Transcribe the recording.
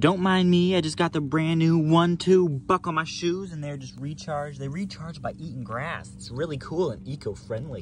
Don't mind me, I just got the brand new one, two buckle my shoes and they're just recharged. They recharge by eating grass. It's really cool and eco-friendly.